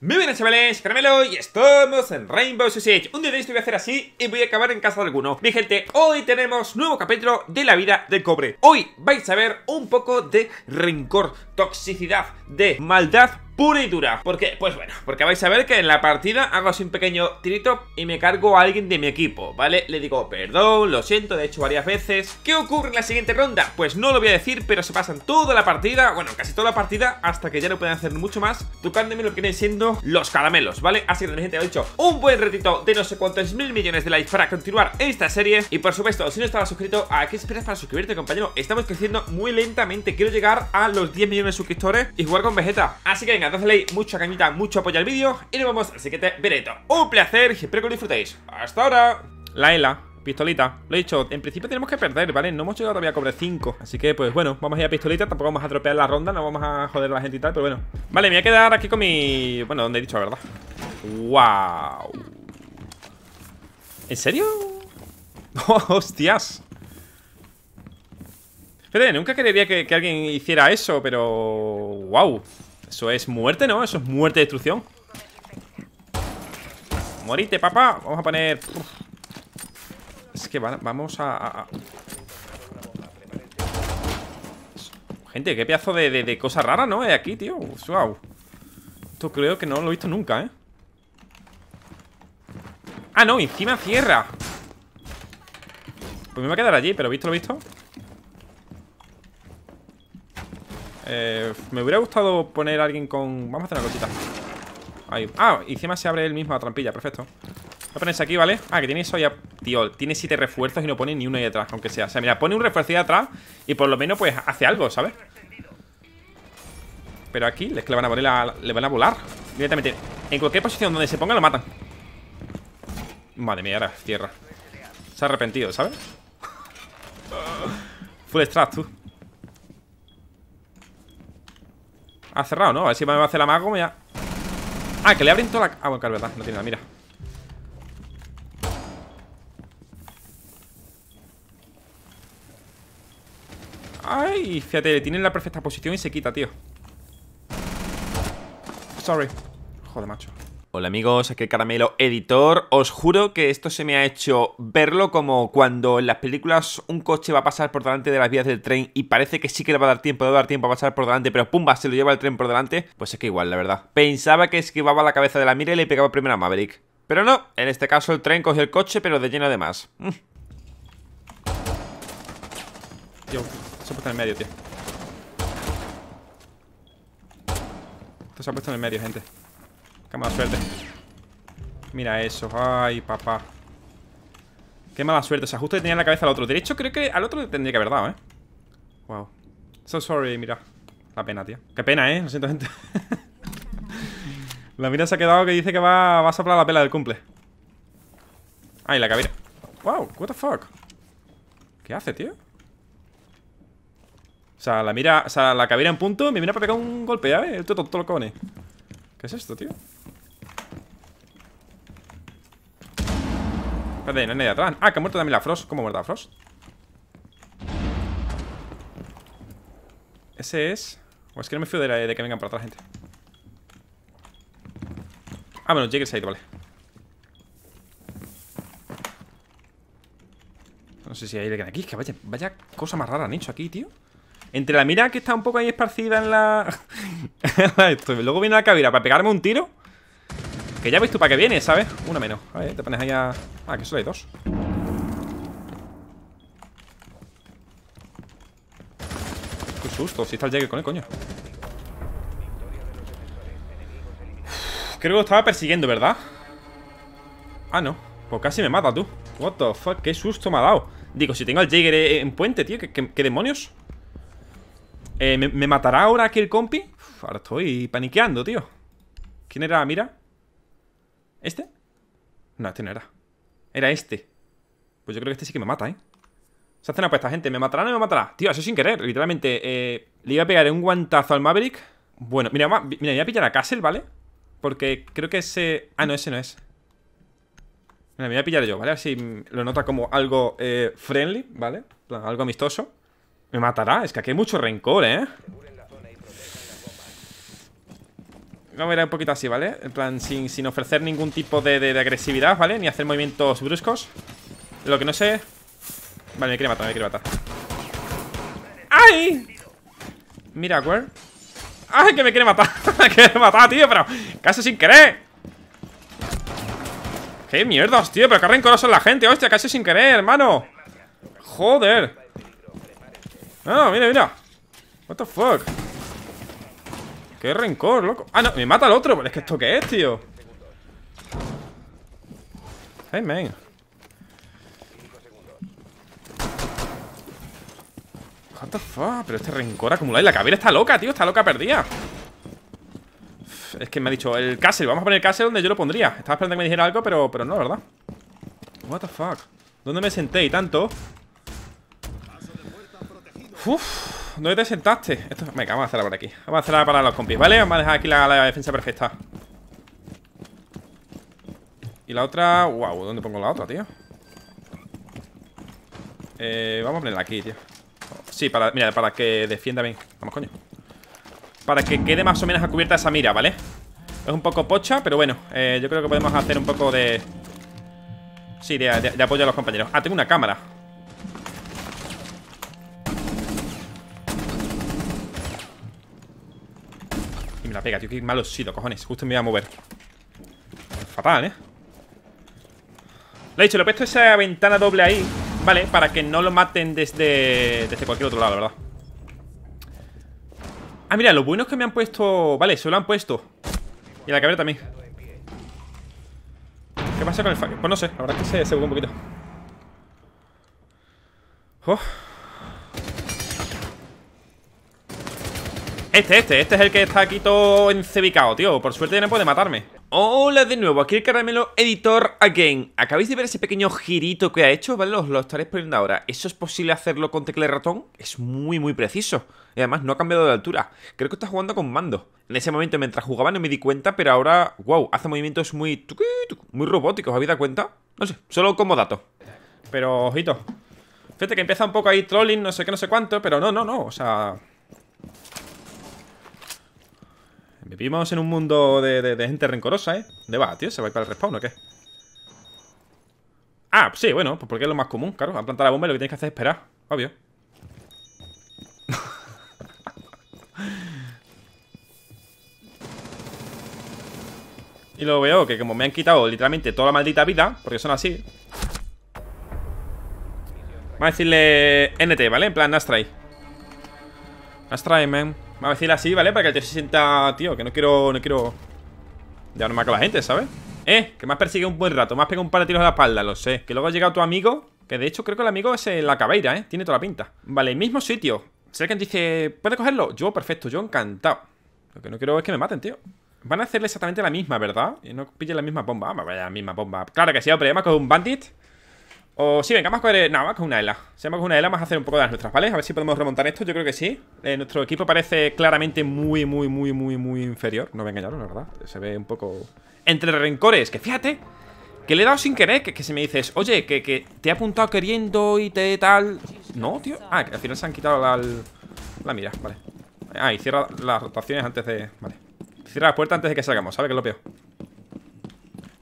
Muy buenas chavales, Caramelo y estamos en Rainbow Six Un día de esto voy a hacer así y voy a acabar en casa de alguno. Mi gente, hoy tenemos nuevo capítulo de la vida del cobre. Hoy vais a ver un poco de rencor, toxicidad, de maldad pura y dura. ¿Por qué? Pues bueno, porque vais a ver que en la partida hago así un pequeño tirito y me cargo a alguien de mi equipo, ¿vale? Le digo, perdón, lo siento, de hecho varias veces. ¿Qué ocurre en la siguiente ronda? Pues no lo voy a decir, pero se pasan toda la partida, bueno, casi toda la partida, hasta que ya no pueden hacer mucho más, tocándome lo que vienen siendo los caramelos, ¿vale? Así que gente, he dicho, un buen retito de no sé cuántos mil millones de likes para continuar esta serie. Y por supuesto, si no estabas suscrito, ¿a qué esperas para suscribirte, compañero? Estamos creciendo muy lentamente, quiero llegar a los 10 millones de suscriptores y jugar con Vegeta. Así que venga, dadle mucha cañita, mucho apoyo al vídeo y nos vemos al siguiente vereto. Un placer y espero que lo disfrutéis. ¡Hasta ahora! La ELA, pistolita. Lo he dicho, en principio tenemos que perder, ¿vale? No hemos llegado todavía a cobrar 5. Así que, pues bueno, vamos a ir a pistolita. Tampoco vamos a tropear la ronda, no vamos a joder a la gente y tal, pero bueno. Vale, me voy a quedar aquí con mi... Bueno, donde he dicho la verdad. ¡Wow! ¿En serio? Oh, ¡Hostias! Fíjate, nunca que, que alguien hiciera eso, pero... ¡Wow! Eso es muerte, ¿no? Eso es muerte, destrucción. Morite, papá. Vamos a poner... Es que vamos a... Gente, qué pedazo de, de, cosa rara, ¿no? Hay aquí, tío. Wow Esto creo que no lo he visto nunca, ¿eh? Ah, no, encima cierra. Pues me voy a quedar allí, pero visto lo visto Eh, me hubiera gustado poner a alguien con... Vamos a hacer una cosita. Ah, encima se abre el mismo la trampilla, perfecto Voy a ponerse aquí, ¿vale? Ah, que tiene eso ya... Tío, tiene siete refuerzos y no pone ni uno ahí atrás, aunque sea O sea, mira, pone un refuerzo ahí atrás Y por lo menos, pues, hace algo, ¿sabes? Pero aquí, es que le van a poner la... Le van a volar Directamente En cualquier posición donde se ponga lo matan Madre mía, ahora cierra Se ha arrepentido, ¿sabes? Full extract, tú Ha cerrado, ¿no? A ver si me va a hacer la mago ya... Ah, que le abren toda la... Ah, bueno, claro, verdad, no tiene nada, mira. Ay, fíjate, le tiene en la perfecta posición y se quita, tío. Sorry. Joder, macho Hola amigos, aquí el Caramelo Editor. Os juro que esto se me ha hecho verlo como cuando en las películas un coche va a pasar por delante de las vías del tren y parece que sí que le va a dar tiempo, le va a dar tiempo a pasar por delante, pero pumba, se lo lleva el tren por delante. Pues es que igual, la verdad. Pensaba que esquivaba la cabeza de la mira y le pegaba primero a Maverick. Pero no, en este caso el tren cogió el coche, pero de lleno de más. Mm. Tío, se ha puesto en el medio, tío. Esto se ha puesto en el medio, gente. Qué mala suerte. Mira eso, ay papá. Qué mala suerte, o sea, justo tenía en la cabeza al otro. De hecho, creo que al otro le tendría que haber dado, ¿eh? Wow So sorry, mira. La pena, tío. Qué pena, ¿eh? Lo siento, gente. La mira se ha quedado que dice que va, a soplar la pela del cumple. Ay, la cabina Wow, what the fuck. ¿Qué hace, tío? O sea, la mira, o sea, la cabina en punto Me viene a pegar un golpe, ¿eh? El todo, lo ¿Qué es esto, tío? Espérate, no hay nadie atrás. Ah, que ha muerto también la Frost. ¿Cómo ha muerto la Frost? Ese es... O es que no me fío de, de que vengan por atrás, gente. Ah, bueno, ha ido, vale. No sé si hay alguien aquí. Es que vaya, vaya cosa más rara han hecho aquí, tío. Entre la mira que está un poco ahí esparcida en la... Luego viene la cabira para pegarme un tiro ya ves tú para qué viene, ¿sabes? Uno menos. A ver, te pones ahí a... Ah, que solo hay dos. Qué susto, si está el Jäger con él, coño. creo que lo estaba persiguiendo, ¿verdad? Ah, no. Pues casi me mata, tú. What the fuck, qué susto me ha dado. Digo, si tengo al Jäger en puente, tío, ¿qué, demonios? Eh, ¿me, matará ahora aquí el compi? ahora estoy paniqueando, tío. ¿Quién era? Mira. ¿Este? No, este no era Era este Pues yo creo que este sí que me mata, ¿eh? Se hace una apuesta, gente ¿Me matará o no me matará? Tío, eso sin querer Literalmente eh, Le iba a pegar un guantazo al Maverick Bueno, mira, mira, voy a pillar a Castle, ¿vale? Porque creo que ese... Ah, no, ese no es Mira, me voy a pillar yo, ¿vale? Así lo nota como algo eh, friendly, ¿vale? Algo amistoso Me matará, es que aquí hay mucho rencor, ¿eh? Vamos a ver un poquito así, ¿vale? En plan, sin, sin ofrecer ningún tipo de, de, agresividad, ¿vale? Ni hacer movimientos bruscos Lo que no sé Vale, me quiere matar, me quiere matar ¡Ay! Mira, where ¡Ay, que me quiere matar! me quiere matar, tío, pero casi sin querer ¡Qué mierdas, tío! Pero qué rencoroso es la gente, hostia, casi sin querer, hermano Joder Ah, mira, mira What the fuck Qué rencor, loco. Ah, no, me mata el otro. Es que esto qué es, tío. Hey, man. What the fuck Pero este rencor acumulado Y la cabera está loca, tío. Está loca perdida. Es que me ha dicho El castle. Vamos a poner el castle donde yo lo pondría. Estaba esperando que me dijera algo Pero, pero no, ¿verdad? What the fuck ¿Dónde me senté y tanto? Uf ¿Dónde te sentaste? Esto... Venga, vamos a hacerla por aquí Vamos a hacerla para los compis, ¿vale? Vamos a dejar aquí la, defensa perfecta Y la otra... Wow, ¿dónde pongo la otra, tío? Eh, vamos a ponerla aquí, tío Sí, para, mira, para que defienda bien Vamos, coño Para que quede más o menos a cubierta esa mira, ¿vale? Es un poco pocha, pero bueno eh, Yo creo que podemos hacer un poco de... Sí, de apoyo a los compañeros Ah, tengo una cámara la pega, tío. Qué malo sido, cojones. Justo me voy a mover. Fatal, ¿eh? Lo he dicho, le he puesto esa ventana doble ahí Vale, para que no lo maten desde Desde cualquier otro lado, ¿verdad? Ah, mira, lo bueno es que me han puesto Vale, se lo han puesto Y la cabeza también ¿Qué pasa con el? Pues no sé, la verdad es que se, se un poquito oh. Este, este, este es el que está aquí todo encebicado, tío. Por suerte ya no puede matarme. Hola de nuevo, aquí el Caramelo Editor Again. ¿Acabáis de ver ese pequeño girito que ha hecho? ¿Vale? Os lo estaréis poniendo ahora. ¿Eso es posible hacerlo con tecla ratón? Es muy, muy preciso. Y además no ha cambiado de altura. Creo que está jugando con mando. En ese momento mientras jugaba no me di cuenta Pero ahora, wow, hace movimientos muy... Muy robóticos, ¿habéis dado cuenta? No sé, solo como dato. Pero, ojito. Fíjate que empieza un poco ahí trolling, no sé qué, no sé cuánto Pero no, no, no, o sea... Vivimos en un mundo de, gente rencorosa, ¿eh? ¿Dónde va, tío? ¿Se va a ir para el respawn o qué? Ah, sí, bueno, pues porque es lo más común, claro A plantar la bomba lo que tienes que hacer es esperar Obvio Y luego veo que como me han quitado literalmente toda la maldita vida Porque son así Vamos a decirle NT, ¿vale? En plan Nastray Nastray, man Vamos a decir así, ¿vale? Para que el tío se sienta, tío, que no quiero, no quiero no me con la gente, ¿sabes? Eh, que me has perseguido un buen rato Me has pegado un par de tiros a la espalda, lo sé Que luego ha llegado tu amigo Que de hecho creo que el amigo es la cabeira, ¿eh? Tiene toda la pinta Vale, mismo sitio Si alguien dice, ¿puede cogerlo? Yo, perfecto, yo encantado Lo que no quiero es que me maten, tío Van a hacerle exactamente la misma, ¿verdad? Y no pillen la misma bomba Vamos, vaya la misma bomba Claro que sí, hombre, vamos con un bandit o sí, venga, vamos a coger... No, vamos con una ELA Si vamos con una ELA vamos a hacer un poco de las nuestras, ¿vale? A ver si podemos remontar esto, yo creo que sí. Eh, Nuestro equipo parece claramente muy, muy, muy, muy, muy inferior. No me engañaron, la verdad Se ve un poco... Entre rencores, que fíjate Que le he dado sin querer, que, que si me dices Oye, que, que te he apuntado queriendo y te tal... No, tío Ah, que al final se han quitado la... La mira, vale. Ah, y cierra las rotaciones antes de... Vale. Cierra la puerta antes de que salgamos, ¿sabes? Que es lo peor.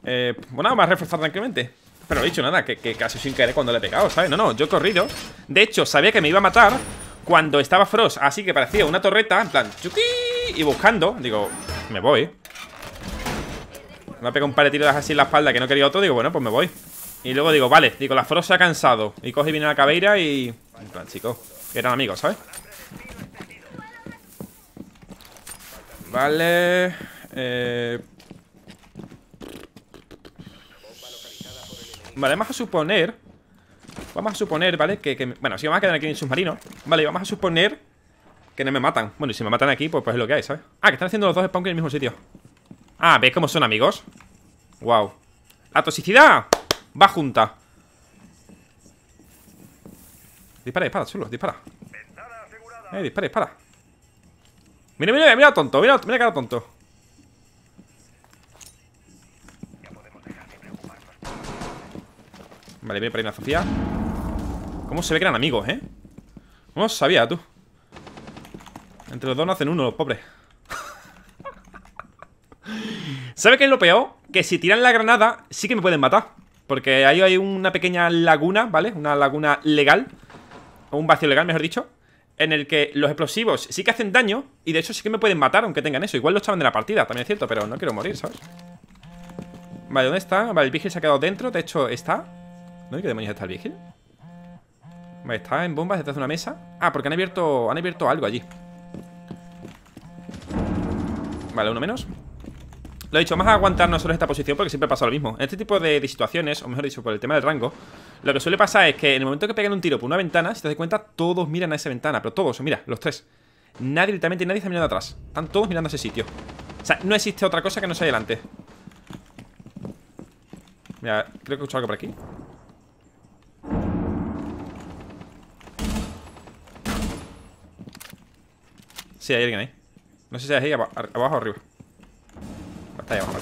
Eh, bueno, vamos a reforzar tranquilamente pero no he dicho nada, que, casi sin querer cuando le he pegado, ¿sabes? No, no, yo he corrido. De hecho, sabía que me iba a matar Cuando estaba Frost, así que parecía una torreta En plan, chuki Y buscando, digo, me voy. Me ha pegado un par de tiros así en la espalda Que no quería otro, digo, bueno, pues me voy. Y luego digo, vale, digo, la Frost se ha cansado. Y coge y viene a la cabeira y... En plan, chicos, eran amigos, ¿sabes? Vale... Eh... Vale, vamos a suponer Vamos a suponer, ¿vale? Que, bueno, si vamos a quedar aquí en el submarino. Vale, vamos a suponer Que no me matan. Bueno, y si me matan aquí, pues, pues es lo que hay, ¿sabes? Ah, que están haciendo los dos spawn en el mismo sitio. Ah, ¿ves cómo son amigos? Wow La toxicidad va junta. Dispara, dispara, chulo, dispara. Eh, dispara, dispara. Mira, mira, mira, tonto Mira, mira que tonto Vale, viene por ahí una Sofía ¿Cómo se ve que eran amigos, eh? No sabía, tú Entre los dos no hacen uno, los pobres ¿Sabe qué es lo peor? Que si tiran la granada, sí que me pueden matar. Porque ahí hay una pequeña laguna, ¿vale? Una laguna legal. O un vacío legal, mejor dicho. En el que los explosivos sí que hacen daño. Y de hecho sí que me pueden matar, aunque tengan eso. Igual lo echaban de la partida, también es cierto, pero no quiero morir, ¿sabes? Vale, ¿dónde está? Vale, el vigil se ha quedado dentro. De hecho, está. ¿Dónde qué demonios está el vigil? Vale, está en bombas detrás de una mesa. Ah, porque han abierto. Han abierto algo allí. Vale, uno menos. Lo he dicho, vamos a aguantarnos solo esta posición porque siempre pasa lo mismo. En este tipo de, situaciones, o mejor dicho, por el tema del rango, lo que suele pasar es que en el momento que pegan un tiro por una ventana, si te das cuenta, todos miran a esa ventana. Pero todos, mira, los tres. Nadie, literalmente nadie está mirando atrás. Están todos mirando a ese sitio. O sea, no existe otra cosa que no sea delante. Mira, creo que he escuchado algo por aquí. Sí, hay alguien ahí. No sé si es ahí, abajo o arriba. Está ahí abajo.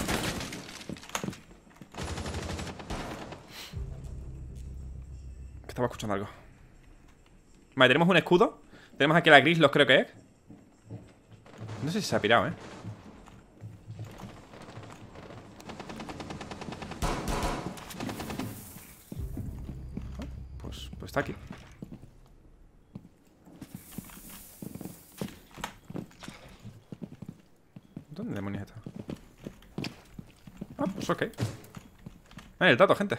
Estaba escuchando algo. Vale, tenemos un escudo. Tenemos aquí la gris, los creo que es. No sé si se ha pirado, ¿eh? Pues, pues está aquí. ¿Dónde demonios está? Ah, ok. Ahí el dato, gente.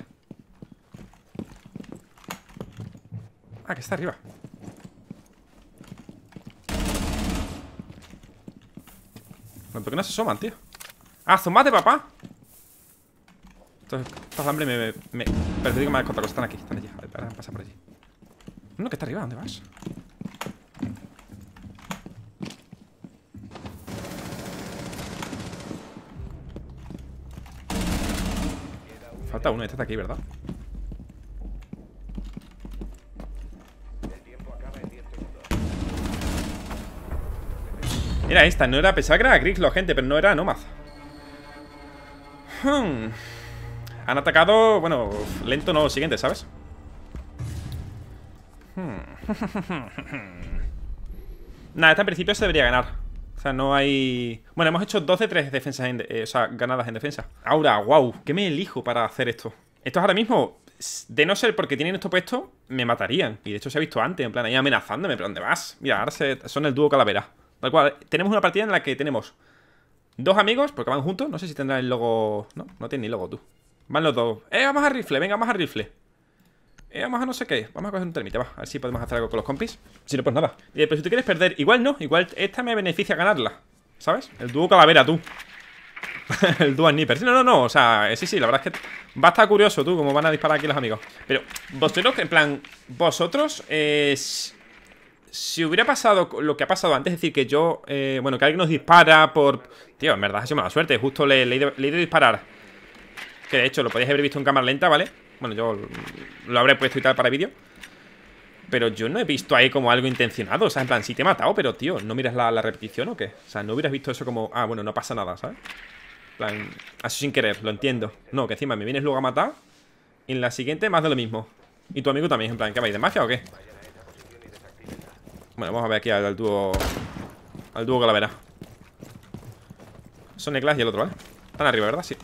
Ah, que está arriba. ¿Por qué no se asoman, tío? ¡Ah, de papá! Estos hambre me, me, me... Pero digo más están aquí, están allí. A por allí. No, que está arriba, ¿dónde vas? Falta uno, este está aquí, ¿verdad? Era esta, no era... Pensaba que era Griglo, gente, pero no era Nomad hmm. Han atacado... Bueno, lento no, siguiente, ¿sabes? Hmm. Nada, esta en principio se debería ganar sea, no hay... Bueno, hemos hecho 12 3 defensas en eh, O sea, ganadas en defensa Ahora, wow, ¿qué me elijo para hacer esto? Estos ahora mismo, de no ser porque tienen esto puesto Me matarían Y de hecho se ha visto antes, en plan, ahí amenazándome ¿Pero dónde vas? Mira, ahora son el dúo calavera Tal cual, tenemos una partida en la que tenemos dos amigos, porque van juntos. No sé si tendrán el logo. No, no tienen ni logo tú. Van los dos. Eh, vamos a rifle, venga, vamos a rifle. Eh, vamos a no sé qué. Vamos a coger un termite, va. A ver si podemos hacer algo con los compis. Si no, pues nada. Eh, pero si tú quieres perder, igual no. Igual esta me beneficia ganarla. ¿Sabes? El dúo calavera, tú. el dúo sniper. No, no, no. O sea, eh, sí, sí, la verdad es que va a estar curioso tú cómo van a disparar aquí los amigos. Pero vosotros, en plan, vosotros, eh, si hubiera pasado lo que ha pasado antes, es decir, que yo, eh, bueno, que alguien nos dispara por... Tío, en verdad ha sido mala suerte, justo le, he ido a disparar. Que de hecho lo podéis haber visto en cámara lenta, ¿vale? Bueno, yo lo habré puesto y tal para vídeo. Pero yo no he visto ahí como algo intencionado, o sea, en plan, sí te he matado, pero tío, ¿no miras la, repetición o qué? O sea, no hubieras visto eso como, ah, bueno, no pasa nada, ¿sabes? En plan, así sin querer, lo entiendo. No, que encima me vienes luego a matar y en la siguiente más de lo mismo. Y tu amigo también, en plan, ¿qué vais de magia o qué? Bueno, vamos a ver aquí al, dúo Al dúo calavera Son Glass y el otro, ¿vale? Están arriba, ¿verdad? Sí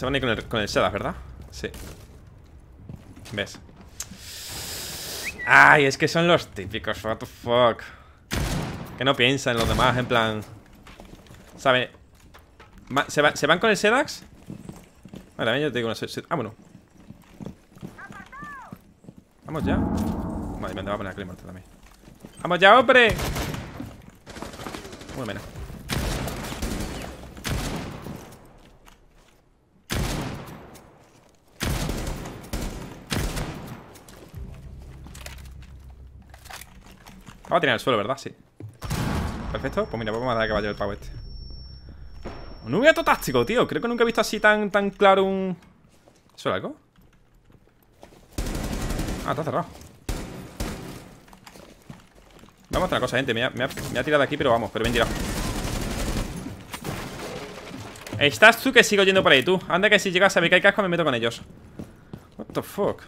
Se van a ir con el, con el ¿verdad? Sí ¿Ves? Ay, es que son los típicos What the fuck Que no piensan los demás, en plan ¿Sabe? ¿Se, ¿Se, van con el Sedax? Vale, yo te digo una... Ah, bueno Vamos ya. Vale, me va a poner a Claymore también. ¡Vamos ya, hombre! Muy menos. Vamos a tirar el suelo, ¿verdad? Sí. Perfecto. Pues mira, vamos a dar que vaya el pavo este. Un nubiato táctico, tío. Creo que nunca he visto así tan, tan claro un... ¿Eso es algo? Ah, está cerrado Vamos a hacer cosa, gente me ha, tirado aquí, pero vamos, pero bien tirado Estás tú que sigo yendo por ahí, tú Anda que si llegas a ver que hay casco me meto con ellos What the fuck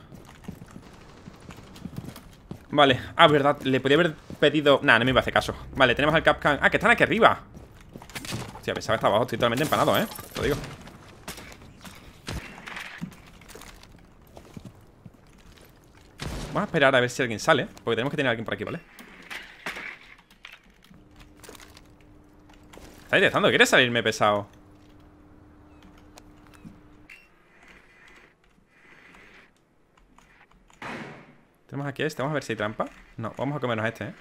Vale, ah, verdad, le podría haber pedido Nah, no me iba a hacer caso Vale, tenemos al Capcan Ah, que están aquí arriba Hostia, pensaba que estaba abajo, estoy totalmente empanado, ¿eh? Te lo digo Vamos a esperar a ver si alguien sale Porque tenemos que tener a alguien por aquí, ¿vale? Está intentando, ¿quieres salirme pesado? Aquí este, vamos a ver si hay trampa No, vamos a comernos este, ¿eh?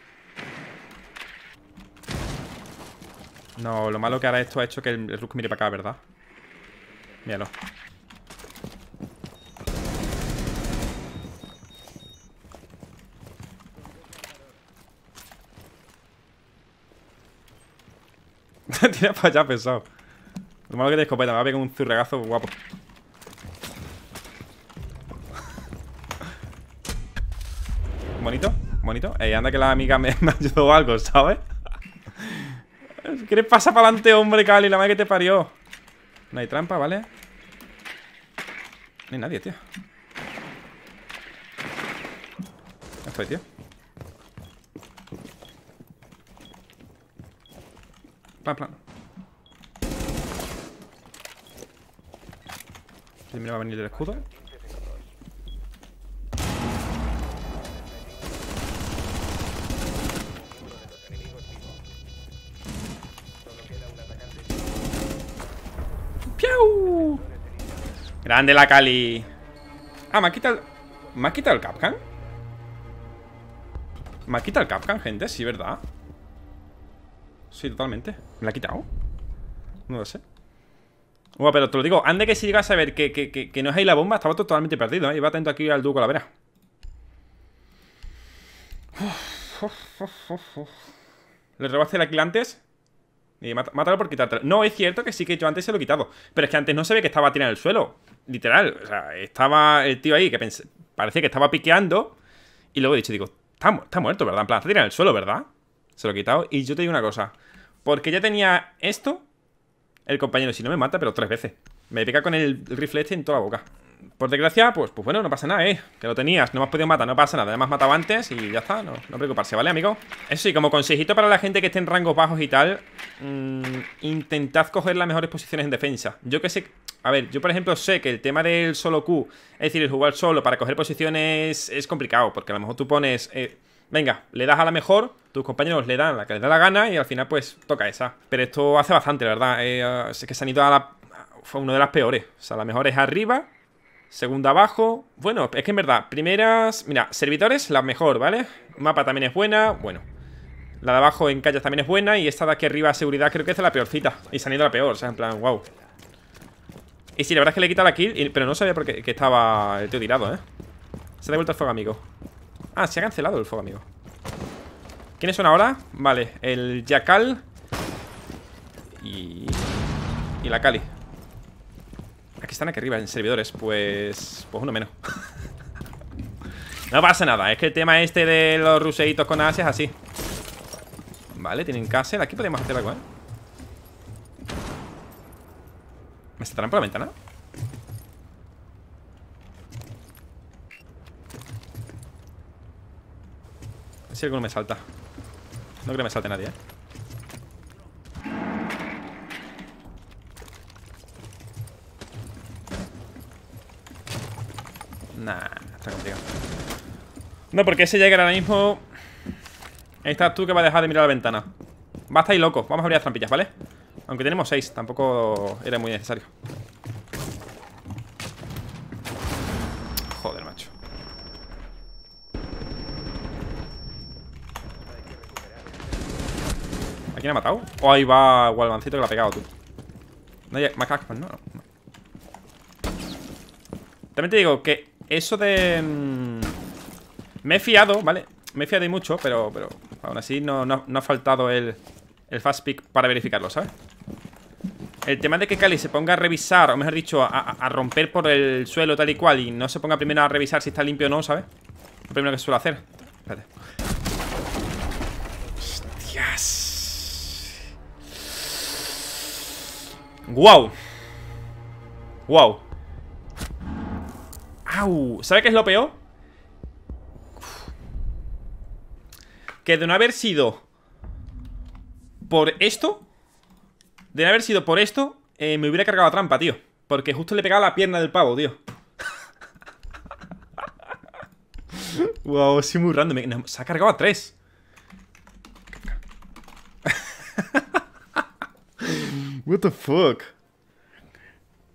No, lo malo que ahora esto ha hecho que el, el mire para acá, ¿verdad? Míralo Tira para allá pesado Lo malo que te escopeta, me va a pegar un zurregazo guapo Bonito, bonito eh, Anda que la amiga me, me ayudó algo, ¿sabes? ¿Quieres pasar para adelante, hombre, Cali? La madre que te parió. No hay trampa, ¿vale? No hay nadie, tío. Estoy, tío. Plan, plan. Primero va a venir el escudo. Grande la Cali. Ah, me ha quitado... ¿Me ha quitado el Capcan? ¿Me ha quitado el Capcan, gente? Sí, ¿verdad? Sí, totalmente ¿Me la ha quitado? No lo sé Bueno, pero te lo digo Antes que si llegas a ver que, que, que, no es ahí la bomba Estaba totalmente perdido, ¿eh? Iba atento aquí al duco, la vera ¿Le robaste el kill antes? Y mátalo por quitártelo. No, es cierto que sí que yo antes se lo he quitado. Pero es que antes no se ve que estaba tirado en el suelo. Literal. O sea, estaba el tío ahí que pensé, parecía que estaba piqueando. Y luego he dicho, digo, está, muerto, ¿verdad? En plan, está tirado en el suelo, ¿verdad? Se lo he quitado. Y yo te digo una cosa. Porque ya tenía esto. El compañero, si no me mata, pero tres veces. Me pica con el rifle este en toda la boca. Por desgracia, pues, pues bueno, no pasa nada, ¿eh? Que lo tenías, no me has podido matar, no pasa nada Además matado antes y ya está, no, no preocuparse, ¿vale, amigo? Eso sí, como consejito para la gente que esté en rangos bajos y tal mmm, Intentad coger las mejores posiciones en defensa Yo que sé... A ver, yo por ejemplo sé que el tema del solo Q Es decir, el jugar solo para coger posiciones es complicado Porque a lo mejor tú pones... Eh, venga, le das a la mejor Tus compañeros le dan la que les da la gana Y al final pues toca esa Pero esto hace bastante, la verdad eh, Sé que se han ido a la... Fue una de las peores O sea, la mejor es arriba Segunda abajo. Bueno, es que en verdad, primeras... Mira, servidores, la mejor, ¿vale? Mapa también es buena, bueno. La de abajo en calles también es buena y esta de aquí arriba, seguridad, creo que es la peorcita. Y se han ido la peor, o sea, en plan, wow. Y sí, la verdad es que le he quitado la kill, pero no sabía por qué estaba el tío tirado, ¿eh? Se ha devuelto el fuego amigo. Ah, se ha cancelado el fuego amigo. ¿Quiénes son ahora? Vale, el Jackal y... Y la Cali Aquí están aquí arriba en servidores Pues... Pues uno menos No pasa nada Es que el tema este de los ruseitos con Asia es así Vale, tienen castle Aquí podemos hacer algo, ¿eh? ¿Me saltarán por la ventana? A ver si alguno me salta No creo que me salte nadie, ¿eh? Nah, está complicado. No, porque ese Jäger ahora mismo... Ahí estás tú que va a dejar de mirar la ventana. Va a estar ahí loco. Vamos a abrir las trampillas, ¿vale? Aunque tenemos seis, tampoco era muy necesario. Joder, macho. ¿A quién ha matado? Oh, ahí va Walmancito que lo ha pegado, tú. No hay más pues no. También te digo que eso de... Mm, me he fiado, ¿vale? Me he fiado y mucho, pero, pero aún así no, no, ha faltado el, el fast pick para verificarlo, ¿sabes? El tema de que Cali se ponga a revisar, o mejor dicho, a, romper por el suelo tal y cual Y no se ponga primero a revisar si está limpio o no, ¿sabes? Lo primero que suelo hacer Espérate Hostias Wow Wow ¿Sabe qué es lo peor? Que de no haber sido Por esto De haber sido por esto, eh, me hubiera cargado la trampa, tío. Porque justo le pegaba la pierna del pavo, tío. wow, sí, muy random. Se ha cargado a tres. What the fuck?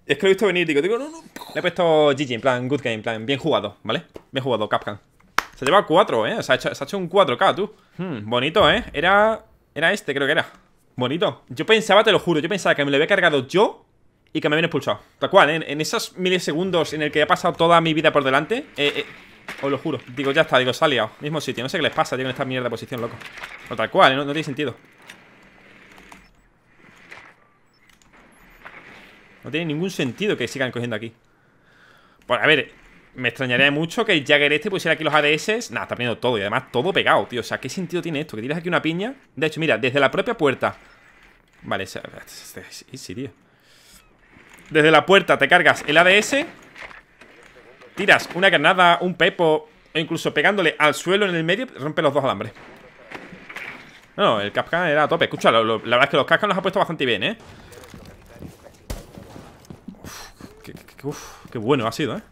Es que lo he visto venir, digo, digo, no, no. Le he puesto GG, en plan, good game, en plan, bien jugado, ¿vale? Bien jugado, Capcan. Se lleva 4, ¿eh? Se ha, hecho, se ha hecho un 4K, tú. Hmm, bonito, ¿eh? Era... Era este, creo que era. Bonito. Yo pensaba, te lo juro, yo pensaba que me lo había cargado yo y que me habían expulsado. Tal cual, ¿eh? En esos milisegundos en el que he pasado toda mi vida por delante, eh, eh, os lo juro. Digo, ya está, digo, se ha liado. Mismo sitio, no sé qué les pasa, tío, en esta mierda de posición, loco. O tal cual, ¿eh? no tiene sentido. No tiene ningún sentido que sigan cogiendo aquí. Pues a ver, me extrañaría mucho que el Jagger este pusiera aquí los ADS Nada, está poniendo todo y además todo pegado, tío. O sea, ¿qué sentido tiene esto? Que tiras aquí una piña. De hecho, mira, desde la propia puerta. Vale, easy, tío. Desde la puerta te cargas el ADS Tiras una granada, un pepo O incluso pegándole al suelo en el medio Rompe los dos alambres. No, el Capcan era a tope. Escucha, la verdad es que los Capcan los ha puesto bastante bien, ¿eh? Uf, qué bueno ha sido, ¿eh?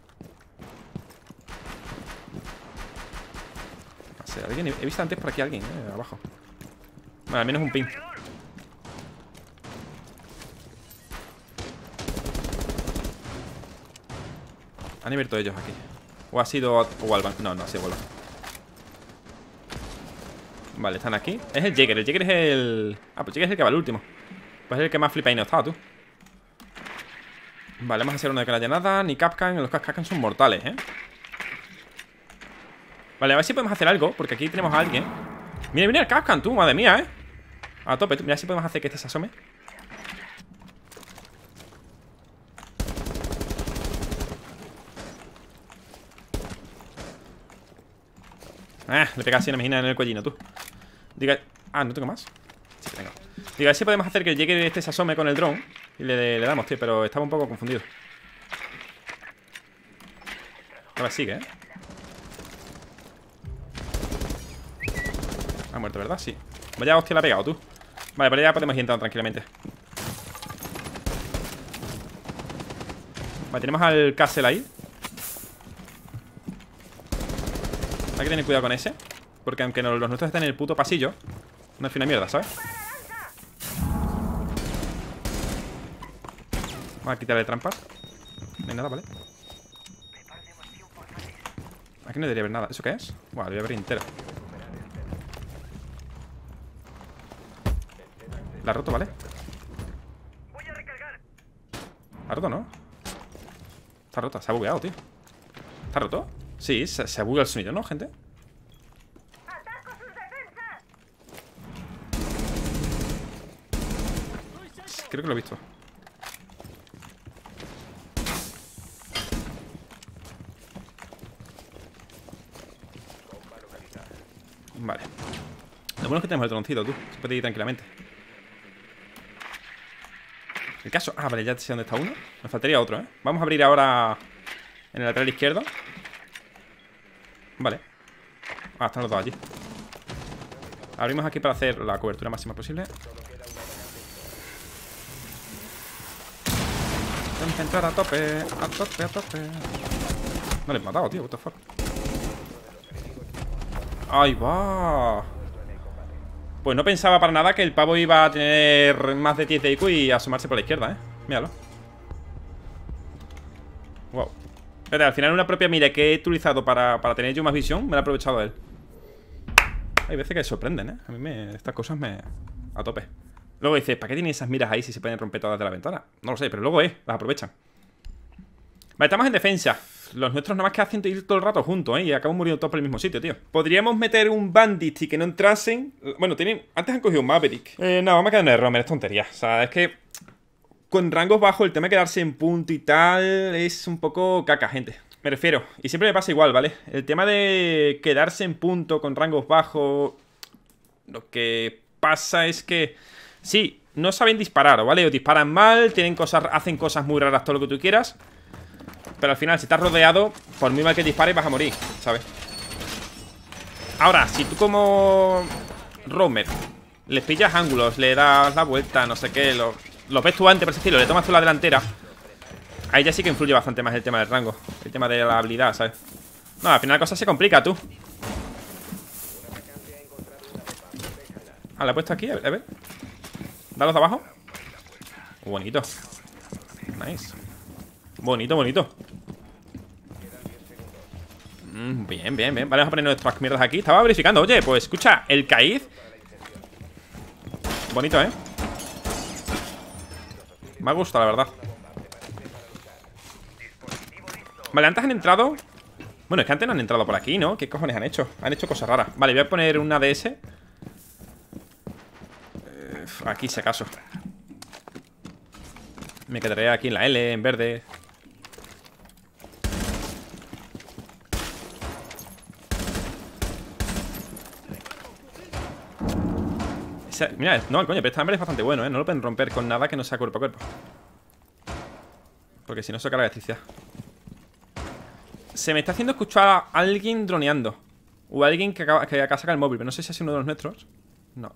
No sé, alguien... He visto antes por aquí a alguien, ¿eh? Abajo. Bueno, al menos un pin. Han abierto ellos aquí. O ha sido... O Alban No, no ha sido Alban Vale, están aquí. Es el Jäger, el Jäger es el... Ah, pues Jäger es el que va el último. Pues es el que más flipa y no está, tú Vale, vamos a hacer una de cada nada Ni Capcan, los Capcan son mortales, ¿eh? Vale, a ver si podemos hacer algo Porque aquí tenemos a alguien Mira, mira el Capcan, tú, madre mía, ¿eh? A tope, mira si podemos hacer que este se asome Ah, le pega así una mejina en el cuellino, tú Diga... Ah, ¿no tengo más? Diga, a ver si podemos hacer que llegue este se asome con el drone y le, damos, tío, pero estaba un poco confundido Ahora sigue, ¿eh? Ha muerto, ¿verdad? Sí Vaya hostia, la ha pegado, tú Vale, pero ya podemos ir entrando tranquilamente Vale, tenemos al Castle ahí Hay que tener cuidado con ese Porque aunque los nuestros estén en el puto pasillo No es de mierda, ¿sabes? Vamos a quitarle trampas No hay nada, ¿vale? Aquí no debería haber nada ¿Eso qué es? Bueno, debería haber entero La ha roto, ¿vale? ¿La roto, no? Está rota, se ha bugueado, tío ¿Está roto? Sí, se, se ha bugueado el sonido, ¿no, gente? Creo que lo he visto Vale. Lo bueno es que tenemos el troncito, tú. Se puede ir tranquilamente. El caso... Ah, vale, ya sé dónde está uno. Nos faltaría otro, ¿eh? Vamos a abrir ahora En el lateral izquierdo. Vale. Ah, están los dos allí. Abrimos aquí para hacer la cobertura máxima posible. Vamos a entrar a tope A tope, a tope. No le he matado, tío, what the fuck ¡Ahí va! Pues no pensaba para nada que el pavo iba a tener más de 10 de IQ y asomarse por la izquierda, ¿eh? Míralo Wow Pero al final una propia mira que he utilizado para, tener yo más visión Me la he aprovechado él Hay veces que sorprenden, ¿eh? A mí me, estas cosas me... A tope Luego dices, ¿para qué tiene esas miras ahí si se pueden romper todas de la ventana? No lo sé, pero luego, eh, las aprovechan Vale, estamos en defensa los nuestros nada más que hacen ir todo el rato juntos, ¿eh? Y acabamos muriendo todos por el mismo sitio, tío. Podríamos meter un Bandit y que no entrasen. Bueno, tienen... antes han cogido un Maverick. Eh, no, vamos a quedar en el Romer, es tontería. O sea, es que con rangos bajos el tema de quedarse en punto y tal es un poco caca, gente. Me refiero, y siempre me pasa igual, ¿vale? El tema de quedarse en punto con rangos bajos... Lo que pasa es que... Sí, no saben disparar, ¿vale? O disparan mal, tienen cosas, hacen cosas muy raras, todo lo que tú quieras pero al final, si estás rodeado Por muy mal que dispares, vas a morir, ¿sabes? Ahora, si tú como Romer Les pillas ángulos, le das la vuelta, no sé qué lo... lo ves tú antes, por ese estilo, le tomas tú la delantera Ahí ya sí que influye bastante más el tema del rango El tema de la habilidad, ¿sabes? No, al final la cosa se complica, tú Ah, la he puesto aquí, a ver. Dalos de abajo Bonito Nice Bonito, bonito mm, Bien, bien, bien. Vale, vamos a poner nuestras mierdas aquí. Estaba verificando, oye, pues escucha El Caiz. Bonito, ¿eh? Me ha gustado, la verdad. Vale, antes han entrado. Bueno, es que antes no han entrado por aquí, ¿no? ¿Qué cojones han hecho? Han hecho cosas raras. Vale, voy a poner una DS eh, Aquí, si acaso. Me quedaré aquí en la L, en verde Mira, no, coño, pero este hambre es bastante bueno, ¿eh? No lo pueden romper con nada que no sea cuerpo a cuerpo. Porque si no se carga electricidad Se me está haciendo escuchar a alguien droneando. O alguien que acaba, que acá saca el móvil Pero no sé si es uno de los nuestros. No.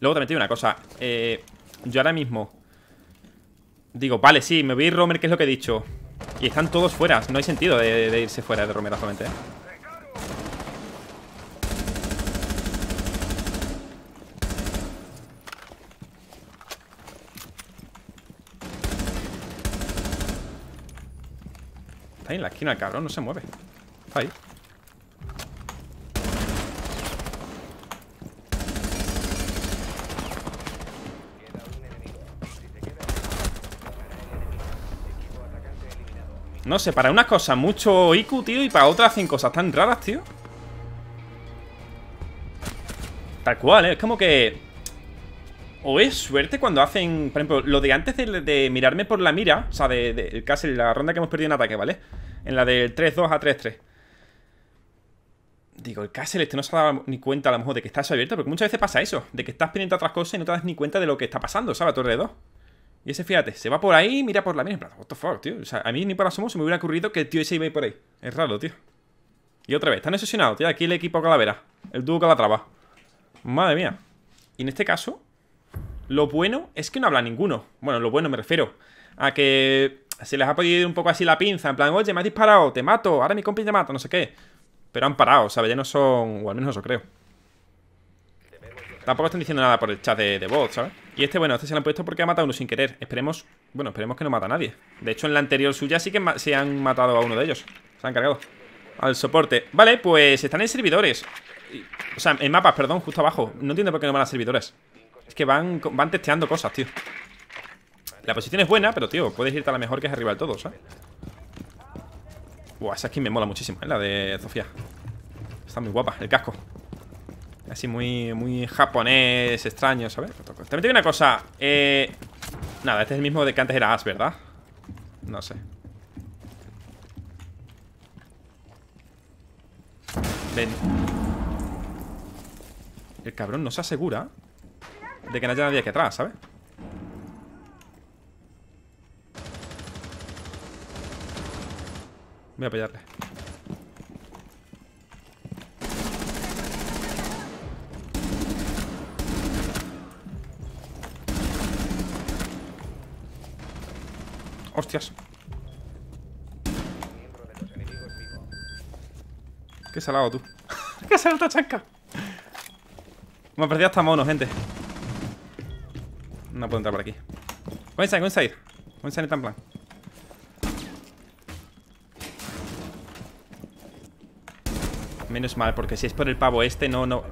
Luego también te digo una cosa eh, Yo ahora mismo Digo, vale, sí, me voy a ir Romer, que es lo que he dicho. Y están todos fuera No hay sentido de, irse fuera de Romer solamente, ¿eh? Está ahí en la esquina el cabrón, no se mueve. Está ahí. No sé, para unas cosas mucho IQ, tío Y para otras hacen cosas tan raras, tío. Tal cual, ¿eh? Es como que... O es suerte cuando hacen... Por ejemplo, lo de antes de, mirarme por la mira O sea, de, casi la ronda que hemos perdido en ataque, ¿vale? En la del 3-2 a 3-3 Digo, el Castle este no se ha dado ni cuenta a lo mejor de que estás abierto Porque muchas veces pasa eso De que estás pendiente a otras cosas y no te das ni cuenta de lo que está pasando, ¿sabes? A tu alrededor y ese, fíjate, se va por ahí, mira por la mira. What the fuck, tío. O sea, a mí ni por asomo se me hubiera ocurrido que el tío ese iba a ir por ahí. Es raro, tío. Y otra vez, están obsesionados, tío. Aquí el equipo calavera. El dúo calatrava. Madre mía. Y en este caso, lo bueno es que no habla ninguno. Bueno, lo bueno me refiero a que se les ha podido un poco así la pinza. En plan, oye, me has disparado, te mato, ahora mi compi te mata, no sé qué. Pero han parado, ¿sabes? Ya no son, o al menos eso creo. Tampoco están diciendo nada por el chat de, de ¿sabes? Y este, bueno, este se lo han puesto porque ha matado a uno sin querer Esperemos, bueno, esperemos que no mata a nadie De hecho, en la anterior suya sí que se han matado a uno de ellos Se han cargado Al soporte Vale, pues están en servidores O sea, en mapas, perdón, justo abajo No entiendo por qué no van a servidores Es que van, van testeando cosas, tío La posición es buena, pero, tío, puedes irte a la mejor que es arriba del todo, ¿sabes? Buah, esa skin me mola muchísimo, ¿eh? La de Sofía Está muy guapa, el casco Así muy, muy japonés, extraño, ¿sabes? También tiene una cosa eh... Nada, este es el mismo de que antes era As, ¿verdad? No sé Ven El cabrón no se asegura De que no haya nadie aquí atrás, ¿sabes? Voy a apoyarle Hostias. Qué salado tú. Qué salado chanca. Me perdí hasta mono, gente. No puedo entrar por aquí. Go inside, go inside. Go inside en plan. Menos mal, porque si es por el pavo este, no, no.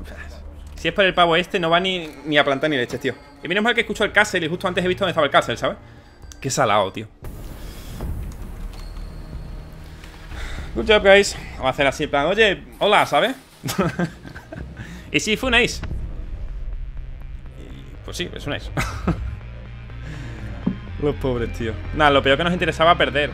Si es por el pavo este, no va ni, ni a plantar ni leches, tío. Y menos mal que escucho el castle y justo antes he visto dónde estaba el castle, ¿sabes? Qué salado, tío. Good job, guys. Vamos a hacer así, en plan, oye, hola, ¿sabes? y sí, fue un. Pues sí, es un ace. Los pobres, tío. Nada, lo peor que nos interesaba perder.